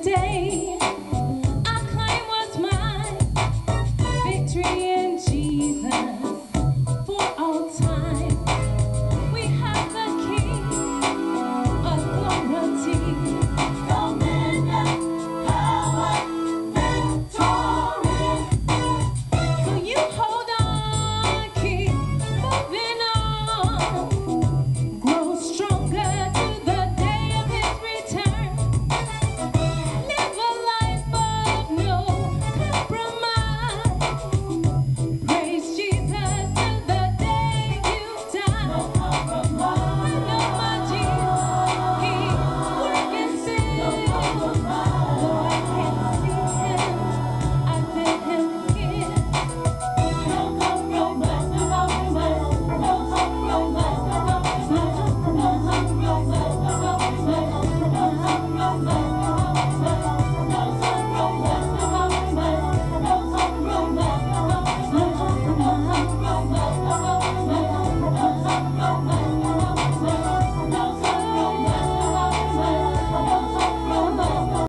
day I claim what's mine. Victory.